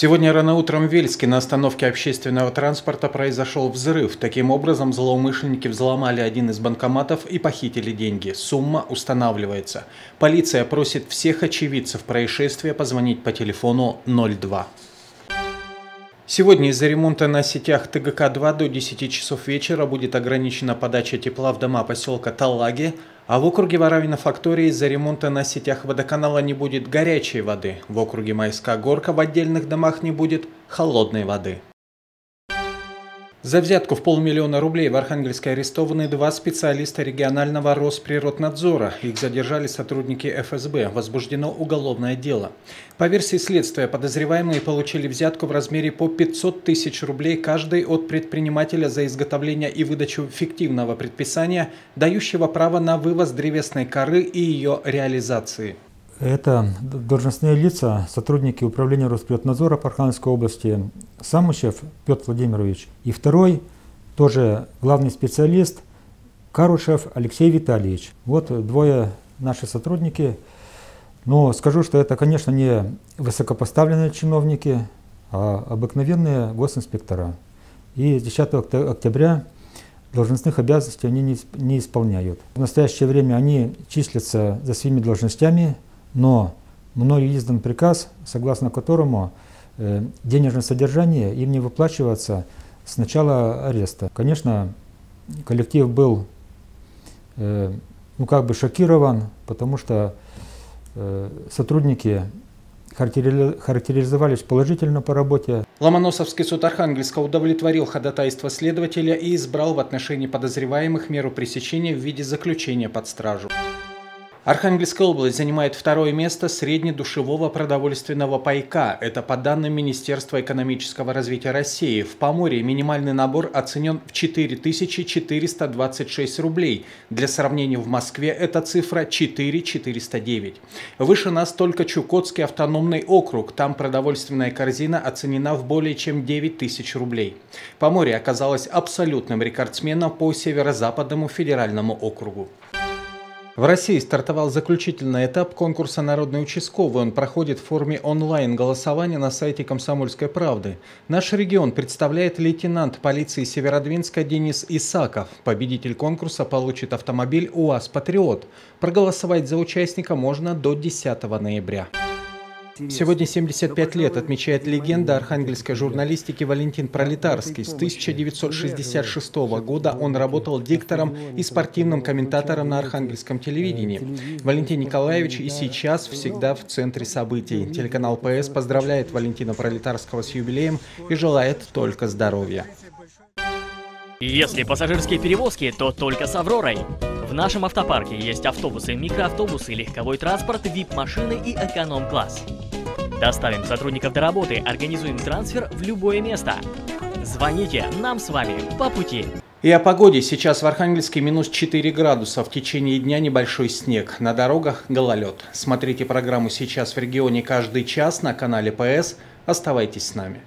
Сегодня рано утром в Вельске на остановке общественного транспорта произошел взрыв. Таким образом, злоумышленники взломали один из банкоматов и похитили деньги. Сумма устанавливается. Полиция просит всех очевидцев происшествия позвонить по телефону 02. Сегодня из-за ремонта на сетях ТГК-2 до 10 часов вечера будет ограничена подача тепла в дома поселка Талаги, а в округе Воравина-Фактории из-за ремонта на сетях водоканала не будет горячей воды. В округе Майска Горка в отдельных домах не будет холодной воды. За взятку в полмиллиона рублей в Архангельске арестованы два специалиста регионального Росприроднадзора. Их задержали сотрудники ФСБ. Возбуждено уголовное дело. По версии следствия, подозреваемые получили взятку в размере по 500 тысяч рублей каждый от предпринимателя за изготовление и выдачу фиктивного предписания, дающего право на вывоз древесной коры и ее реализации. Это должностные лица, сотрудники управления Росприроднадзора по Архангельской области, Самучев Петр Владимирович и второй, тоже главный специалист, Карушев Алексей Витальевич. Вот двое наши сотрудники. Но скажу, что это, конечно, не высокопоставленные чиновники, а обыкновенные госинспектора. И с 10 октября должностных обязанностей они не исполняют. В настоящее время они числятся за своими должностями, но мною издан приказ, согласно которому э, денежное содержание им не выплачиваться с начала ареста. Конечно, коллектив был э, ну, как бы шокирован, потому что э, сотрудники характеризовались положительно по работе. Ломоносовский суд Архангельска удовлетворил ходатайство следователя и избрал в отношении подозреваемых меру пресечения в виде заключения под стражу. Архангельская область занимает второе место среднедушевого продовольственного пайка. Это по данным Министерства экономического развития России. В Поморье минимальный набор оценен в 4426 рублей. Для сравнения в Москве эта цифра 4409. Выше нас только Чукотский автономный округ. Там продовольственная корзина оценена в более чем 9000 рублей. Поморье оказалось абсолютным рекордсменом по северо-западному федеральному округу. В России стартовал заключительный этап конкурса «Народный участковый». Он проходит в форме онлайн-голосования на сайте «Комсомольской правды». Наш регион представляет лейтенант полиции Северодвинска Денис Исаков. Победитель конкурса получит автомобиль УАЗ «Патриот». Проголосовать за участника можно до 10 ноября. Сегодня 75 лет отмечает легенда архангельской журналистики Валентин Пролетарский. С 1966 года он работал диктором и спортивным комментатором на архангельском телевидении. Валентин Николаевич и сейчас всегда в центре событий. Телеканал ПС поздравляет Валентина Пролетарского с юбилеем и желает только здоровья. Если пассажирские перевозки, то только с «Авророй». В нашем автопарке есть автобусы, микроавтобусы, легковой транспорт, VIP-машины и эконом-класс. Доставим сотрудников до работы, организуем трансфер в любое место. Звоните, нам с вами по пути. И о погоде. Сейчас в Архангельске минус 4 градуса. В течение дня небольшой снег. На дорогах гололед. Смотрите программу «Сейчас в регионе» каждый час на канале ПС. Оставайтесь с нами.